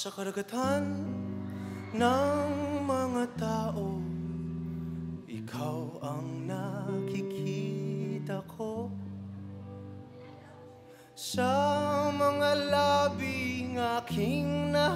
Sa karagatan ng mga tao. Ikaw ang nakikita ko. Sa mga labing aking na